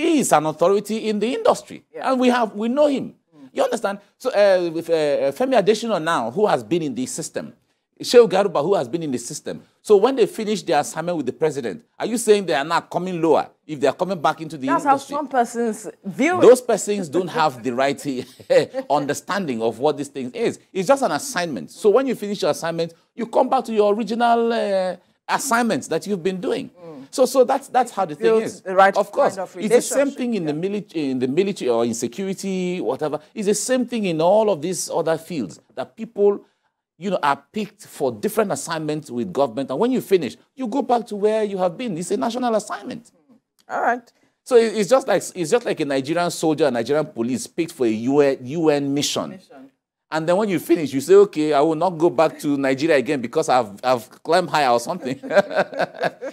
he is an authority in the industry, Yeah. and we have we know him. You understand? So uh, with uh, Femi Adesina now, who has been in the system, Shehu Garuba, who has been in the system. So when they finish their assignment with the president, are you saying they are now coming lower if they are coming back into the That's how some persons view it. Those persons don't have the right understanding of what this thing is. It's just an assignment. So when you finish your assignment, you come back to your original uh, assignments that you've been doing. So, so that's that's how the thing is. the right of course, kind of it's the same thing in the military, in the military or in security, whatever. It's the same thing in all of these other fields that people, you know, are picked for different assignments with government, and when you finish, you go back to where you have been. It's a national assignment. Hmm. All right. So it's just like it's just like a Nigerian soldier, a Nigerian police picked for a UN, UN mission. And then when you finish, you say, okay, I will not go back to Nigeria again because I've, I've climbed higher or something.